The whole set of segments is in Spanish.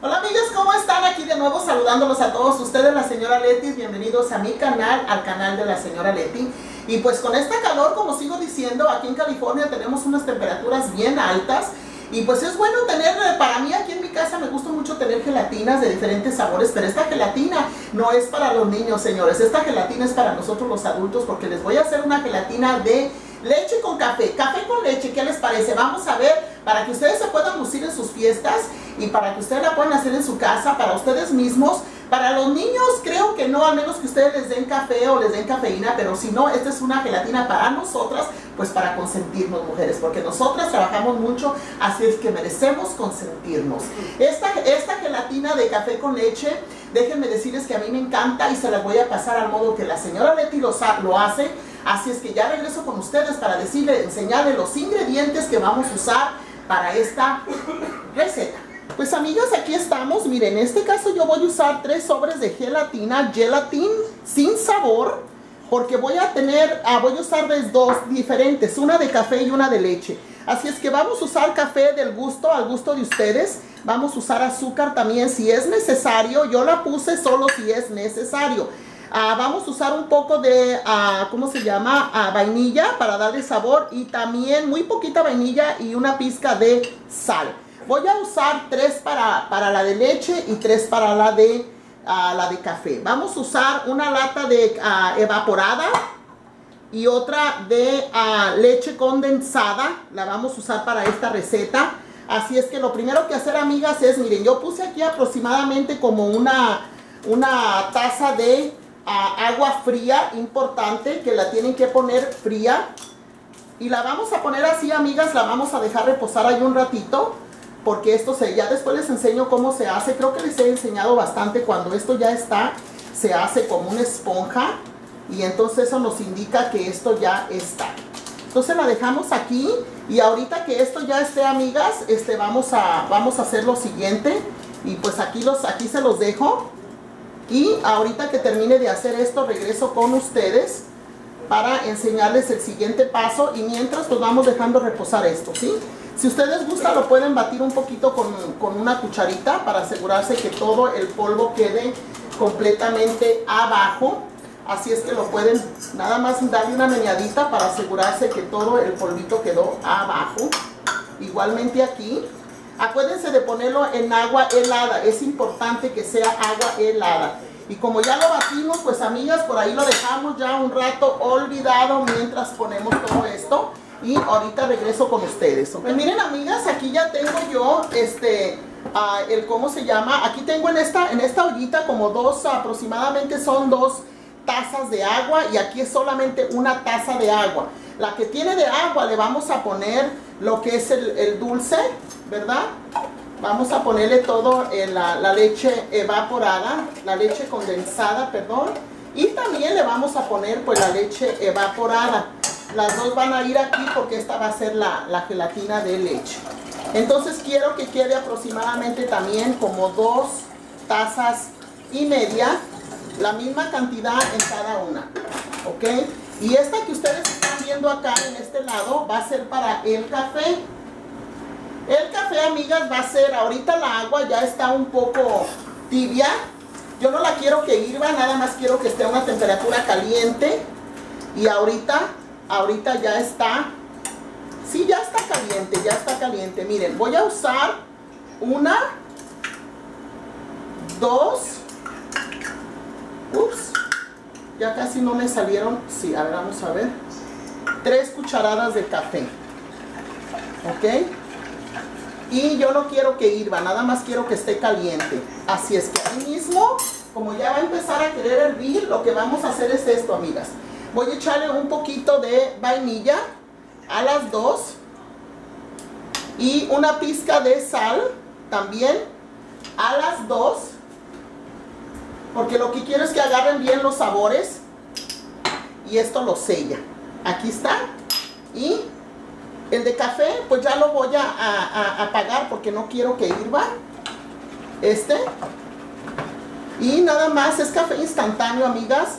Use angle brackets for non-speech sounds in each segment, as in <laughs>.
Hola amigas, ¿cómo están? Aquí de nuevo saludándolos a todos ustedes, la señora Leti. Bienvenidos a mi canal, al canal de la señora Leti. Y pues con esta calor, como sigo diciendo, aquí en California tenemos unas temperaturas bien altas. Y pues es bueno tener, para mí aquí en mi casa me gusta mucho tener gelatinas de diferentes sabores, pero esta gelatina no es para los niños, señores. Esta gelatina es para nosotros los adultos porque les voy a hacer una gelatina de leche con café, café con leche, ¿qué les parece? Vamos a ver, para que ustedes se puedan lucir en sus fiestas y para que ustedes la puedan hacer en su casa, para ustedes mismos. Para los niños creo que no, al menos que ustedes les den café o les den cafeína, pero si no, esta es una gelatina para nosotras, pues para consentirnos mujeres, porque nosotras trabajamos mucho, así es que merecemos consentirnos. Esta, esta gelatina de café con leche, déjenme decirles que a mí me encanta y se la voy a pasar al modo que la señora Leti lo, lo hace, así es que ya regreso con ustedes para decirle, enseñarle los ingredientes que vamos a usar para esta receta. Pues amigas, aquí estamos. Miren, en este caso yo voy a usar tres sobres de gelatina, gelatin sin sabor, porque voy a tener, ah, voy a usar dos diferentes, una de café y una de leche. Así es que vamos a usar café del gusto, al gusto de ustedes. Vamos a usar azúcar también si es necesario. Yo la puse solo si es necesario. Ah, vamos a usar un poco de, ah, ¿cómo se llama? vainilla para darle sabor y también muy poquita vainilla y una pizca de sal. Voy a usar tres para, la de leche y tres para la de, la de café. Vamos a usar una lata de evaporada y otra de leche condensada. La vamos a usar para esta receta. Así es que lo primero que hacer, amigas, es, miren, yo puse aquí aproximadamente como una, una taza de agua fría, importante, que la tienen que poner fría. Y la vamos a poner así, amigas, la vamos a dejar reposar ahí un ratito porque esto se, ya después les enseño cómo se hace, creo que les he enseñado bastante cuando esto ya está, se hace como una esponja y entonces eso nos indica que esto ya está. Entonces la dejamos aquí y ahorita que esto ya esté, amigas, este, vamos, a, vamos a hacer lo siguiente y pues aquí, los, aquí se los dejo y ahorita que termine de hacer esto regreso con ustedes para enseñarles el siguiente paso y mientras pues vamos dejando reposar esto, ¿sí? Si ustedes gustan lo pueden batir un poquito con, una cucharita para asegurarse que todo el polvo quede completamente abajo. Así es que lo pueden nada más darle una meñadita para asegurarse que todo el polvito quedó abajo. Igualmente aquí. Acuérdense de ponerlo en agua helada. Es importante que sea agua helada. Y como ya lo batimos, pues amigas, por ahí lo dejamos ya un rato olvidado mientras ponemos todo esto y ahorita regreso con ustedes. Pues miren amigas, aquí ya tengo yo este el cómo se llama. Aquí tengo en esta en esta ollita como dos aproximadamente son dos tazas de agua y aquí es solamente una taza de agua. La que tiene de agua le vamos a poner lo que es el, dulce, ¿verdad? Vamos a ponerle todo en la, la leche evaporada, la leche condensada, perdón. Y también le vamos a poner pues la leche evaporada. Las dos van a ir aquí porque esta va a ser la, gelatina de leche. Entonces quiero que quede aproximadamente también como dos tazas y media, la misma cantidad en cada una, ¿ok? Y esta que ustedes están viendo acá en este lado va a ser para el café. El café, amigas, va a ser, ahorita la agua ya está un poco tibia. Yo no la quiero que hirva, nada más quiero que esté a una temperatura caliente. Y ahorita ahorita ya está, sí, ya está caliente, ya está caliente. Miren, voy a usar una, dos, ups, ya casi no me salieron, sí, a ver, vamos a ver, tres cucharadas de café, ¿ok? Y yo no quiero que hirva, nada más quiero que esté caliente. Así es que ahí mismo, como ya va a empezar a querer hervir, lo que vamos a hacer es esto, amigas. Voy a echarle un poquito de vainilla a las dos. Y una pizca de sal también a las dos. Porque lo que quiero es que agarren bien los sabores. Y esto lo sella. Aquí está. Y el de café, pues ya lo voy a, apagar porque no quiero que hirva. Este. Y nada más, es café instantáneo, amigas.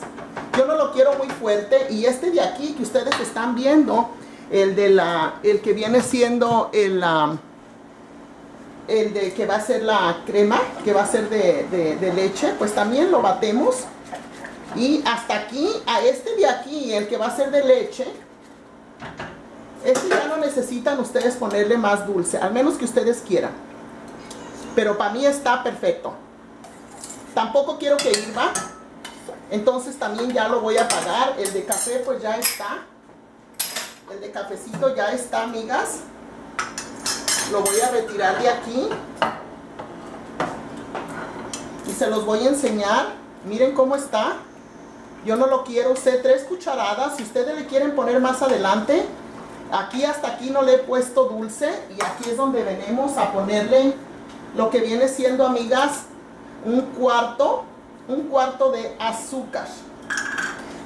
Yo no lo quiero muy fuerte y este de aquí que ustedes están viendo, el de la, el que viene siendo el, el de que va a ser la crema, que va a ser de, de leche, pues también lo batemos. Y hasta aquí, a este de aquí, el que va a ser de leche, este ya no necesitan ustedes ponerle más dulce, al menos que ustedes quieran. Pero para mí está perfecto. Tampoco quiero que hirva. Entonces también ya lo voy a apagar. El de café pues ya está. El de cafecito ya está, amigas. Lo voy a retirar de aquí. Y se los voy a enseñar. Miren cómo está. Yo no lo quiero. Usted tres cucharadas. Si ustedes le quieren poner más adelante. Aquí hasta aquí no le he puesto dulce. Y aquí es donde venimos a ponerle lo que viene siendo, amigas, un cuarto, un cuarto de azúcar.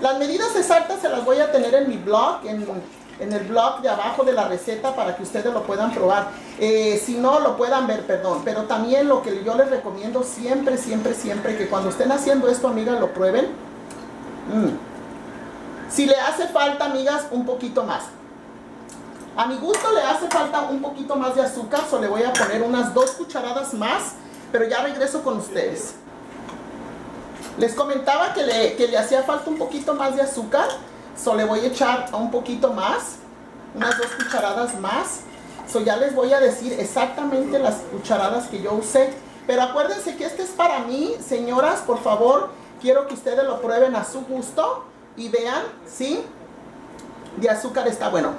Las medidas exactas se las voy a tener en mi blog, en, el blog de abajo de la receta para que ustedes lo puedan probar. Eh, si no, lo puedan ver, perdón. Pero también lo que yo les recomiendo siempre, siempre, siempre, que cuando estén haciendo esto, amigas, lo prueben. Mm. Si le hace falta, amigas, un poquito más. A mi gusto le hace falta un poquito más de azúcar, so le voy a poner unas dos cucharadas más, pero ya regreso con ustedes. Les comentaba que le, hacía falta un poquito más de azúcar, so le voy a echar un poquito más, unas dos cucharadas más. So ya les voy a decir exactamente las cucharadas que yo usé. Pero acuérdense que este es para mí, señoras, por favor, quiero que ustedes lo prueben a su gusto y vean, ¿sí? De azúcar está bueno.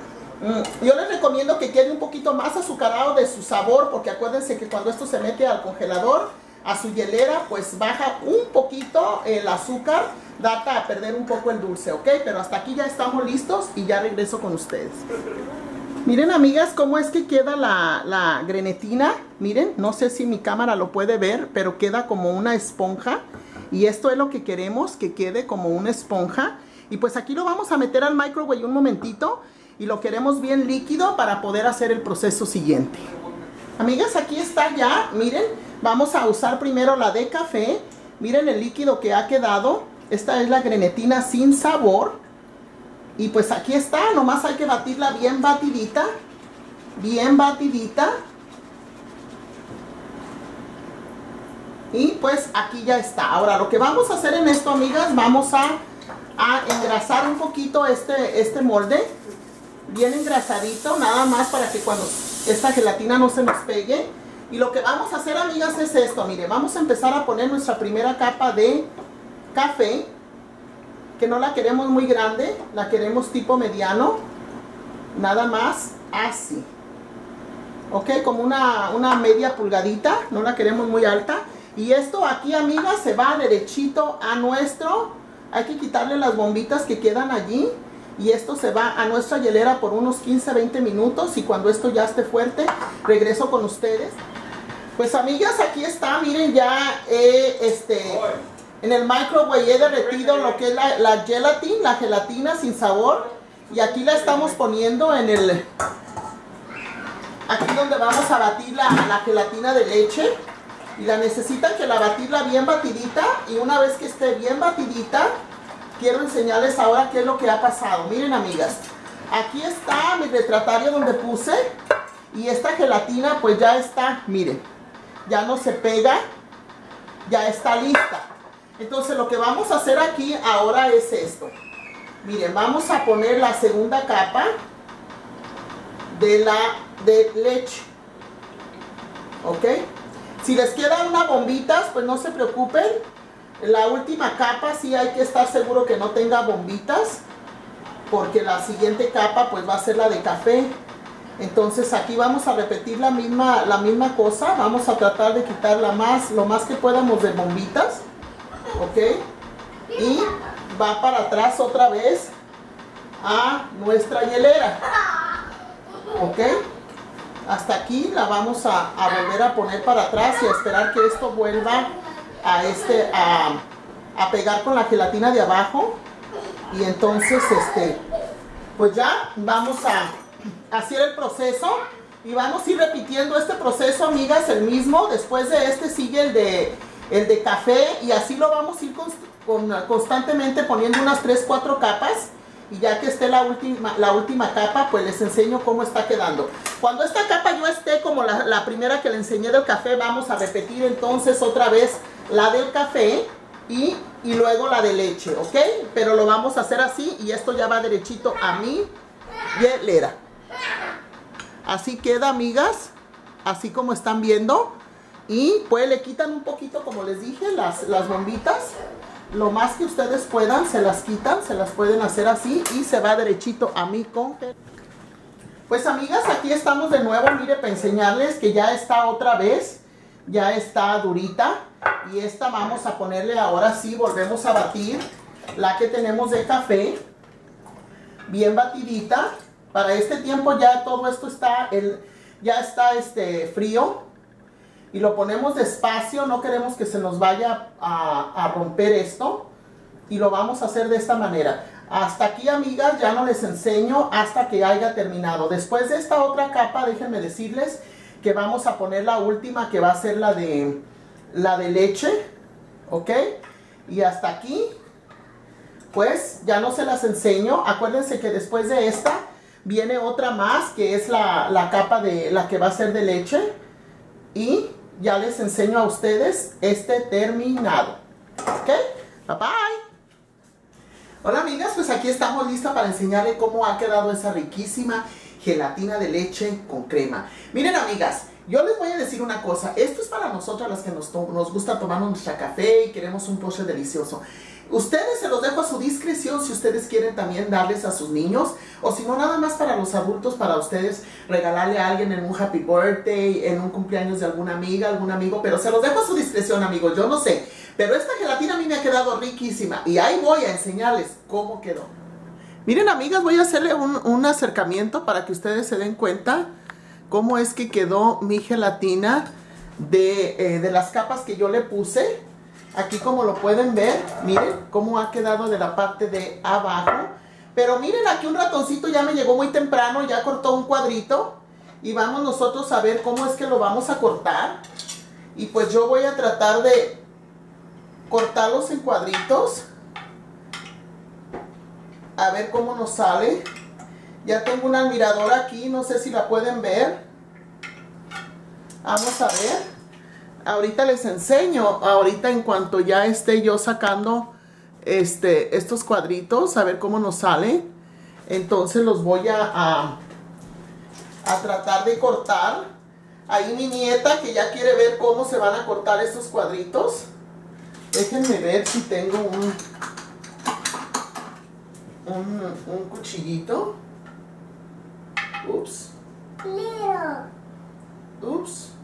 Mm, yo les recomiendo que quede un poquito más azucarado de su sabor, porque acuérdense que cuando esto se mete al congelador, a su hielera, pues baja un poquito el azúcar, data a perder un poco el dulce, ¿ok? Pero hasta aquí ya estamos listos y ya regreso con ustedes. Miren, amigas, cómo es que queda la, la grenetina. Miren, no sé si mi cámara lo puede ver, pero queda como una esponja. Y esto es lo que queremos, que quede como una esponja. Y pues aquí lo vamos a meter al microwave un momentito y lo queremos bien líquido para poder hacer el proceso siguiente. Amigas, aquí está ya, miren, vamos a usar primero la de café. Miren el líquido que ha quedado. Esta es la grenetina sin sabor. Y pues aquí está, nomás hay que batirla bien batidita. Bien batidita. Y pues aquí ya está. Ahora lo que vamos a hacer en esto, amigas, vamos a, engrasar un poquito este, este molde bien engrasadito, nada más para que cuando esta gelatina no se nos pegue. Y lo que vamos a hacer, amigas, es esto. Mire, vamos a empezar a poner nuestra primera capa de café, que no la queremos muy grande, la queremos tipo mediano, nada más así. Ok, como una, una media pulgadita, no la queremos muy alta. Y esto aquí, amigas, se va derechito a nuestro. Hay que quitarle las bombitas que quedan allí y esto se va a nuestra hielera por unos 15-20 minutos y cuando esto ya esté fuerte regreso con ustedes pues amigas aquí está miren ya este en el microwave he derretido lo que es la, la gelatina la gelatina sin sabor y aquí la estamos poniendo en el aquí donde vamos a batir la, la gelatina de leche y la necesitan que la batirla bien batidita y una vez que esté bien batidita quiero enseñarles ahora qué es lo que ha pasado. Miren, amigas, aquí está mi retratario donde puse y esta gelatina pues ya está, miren, ya no se pega, ya está lista. Entonces lo que vamos a hacer aquí ahora es esto. Miren, vamos a poner la segunda capa de la de leche. ¿Ok? Si les quedan unas bombitas, pues no se preocupen la última capa sí hay que estar seguro que no tenga bombitas, porque la siguiente capa pues va a ser la de café. Entonces aquí vamos a repetir la misma, la misma cosa, vamos a tratar de quitar más, lo más que podamos de bombitas, ¿ok? Y va para atrás otra vez a nuestra hielera, ¿ok? Hasta aquí la vamos a, a volver a poner para atrás y a esperar que esto vuelva a, este, a, pegar con la gelatina de abajo y entonces este pues ya vamos a hacer el proceso y vamos a ir repitiendo este proceso amigas el mismo después de este sigue el de el de café y así lo vamos a ir constantemente poniendo unas 3 4 capas y ya que esté la última, la última capa, pues les enseño cómo está quedando. Cuando esta capa yo esté como la, la primera que le enseñé del café, vamos a repetir entonces otra vez la del café y, y luego la de leche, ¿ok? Pero lo vamos a hacer así y esto ya va derechito a mi hielera. Así queda, amigas, así como están viendo. Y pues le quitan un poquito, como les dije, las, las bombitas. Lo más que ustedes puedan, se las quitan, se las pueden hacer así y se va derechito a mi congelador. Pues amigas, aquí estamos de nuevo, mire, para enseñarles que ya está otra vez, ya está durita. Y esta vamos a ponerle ahora sí, volvemos a batir la que tenemos de café, bien batidita. Para este tiempo ya todo esto está, el, ya está este, frío y lo ponemos despacio, no queremos que se nos vaya a, romper esto y lo vamos a hacer de esta manera. Hasta aquí amigas ya no les enseño hasta que haya terminado. Después de esta otra capa déjenme decirles que vamos a poner la última que va a ser la de, la de leche, ¿ok? Y hasta aquí pues ya no se las enseño. Acuérdense que después de esta viene otra más que es la, la capa de la que va a ser de leche y ya les enseño a ustedes este terminado. ¿Ok? Bye bye. Hola amigas, pues aquí estamos listas para enseñarles cómo ha quedado esa riquísima gelatina de leche con crema. Miren amigas, yo les voy a decir una cosa, esto es para nosotras las que nos, nos gusta tomarnos nuestra café y queremos un postre delicioso. Ustedes se los dejo a su discreción si ustedes quieren también darles a sus niños o si no nada más para los adultos, para ustedes regalarle a alguien en un happy birthday, en un cumpleaños de alguna amiga, algún amigo, pero se los dejo a su discreción amigos, yo no sé. Pero esta gelatina a mí me ha quedado riquísima y ahí voy a enseñarles cómo quedó. Miren amigas, voy a hacerle un, un acercamiento para que ustedes se den cuenta cómo es que quedó mi gelatina de, eh, de las capas que yo le puse. Aquí como lo pueden ver, miren cómo ha quedado de la parte de abajo. Pero miren, aquí un ratoncito ya me llegó muy temprano, ya cortó un cuadrito. Y vamos nosotros a ver cómo es que lo vamos a cortar. Y pues yo voy a tratar de cortarlos en cuadritos. A ver cómo nos sale. Ya tengo una admiradora aquí, no sé si la pueden ver. Vamos a ver ahorita les enseño, ahorita en cuanto ya esté yo sacando este, estos cuadritos, a ver cómo nos sale. Entonces los voy a, a, a, tratar de cortar. Ahí mi nieta que ya quiere ver cómo se van a cortar estos cuadritos. Déjenme ver si tengo un, un, un cuchillito. Ups. Ups.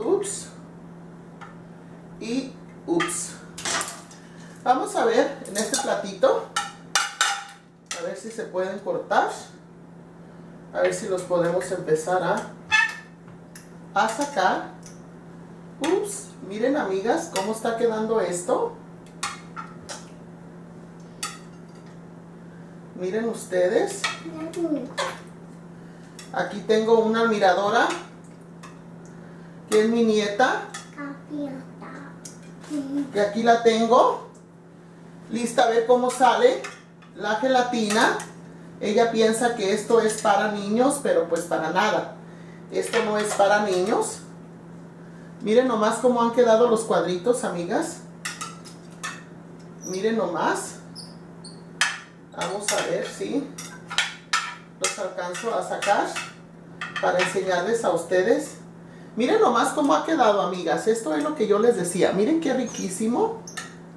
Ups. Y ups. Vamos a ver en este platito. A ver si se pueden cortar. A ver si los podemos empezar a, a sacar. Ups. Miren amigas cómo está quedando esto. Miren ustedes. Aquí tengo una miradora que es mi nieta. Que aquí la tengo. Lista a ver cómo sale la gelatina. Ella piensa que esto es para niños, pero pues para nada. Esto no es para niños. Miren nomás cómo han quedado los cuadritos, amigas. Miren nomás. Vamos a ver si los alcanzo a sacar para enseñarles a ustedes. Miren nomás cómo ha quedado, amigas. Esto es lo que yo les decía. Miren qué riquísimo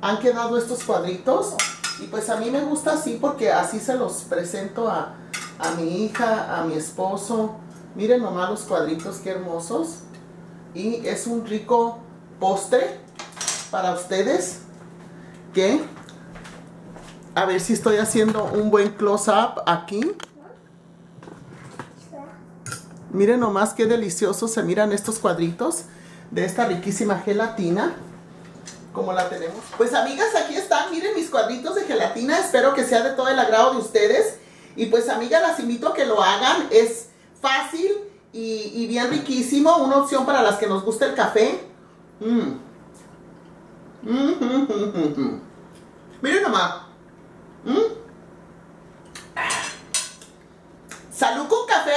han quedado estos cuadritos. Y pues a mí me gusta así porque así se los presento a, a mi hija, a mi esposo. Miren nomás los cuadritos, qué hermosos. Y es un rico postre para ustedes. Que, a ver si estoy haciendo un buen close-up aquí. Miren nomás qué deliciosos se miran estos cuadritos de esta riquísima gelatina. Como la tenemos. Pues amigas, aquí están. Miren mis cuadritos de gelatina. Espero que sea de todo el agrado de ustedes. Y pues amigas, las invito a que lo hagan. Es fácil y, bien riquísimo. Una opción para las que nos gusta el café. Mm. Mm. <laughs> Miren nomás. ¿Mm? Salud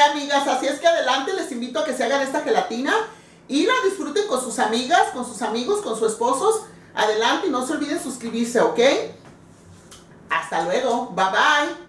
amigas. Así es que adelante les invito a que se hagan esta gelatina y la disfruten con sus amigas, con sus amigos, con sus esposos. Adelante y no se olviden suscribirse, ¿ok? Hasta luego. Bye bye.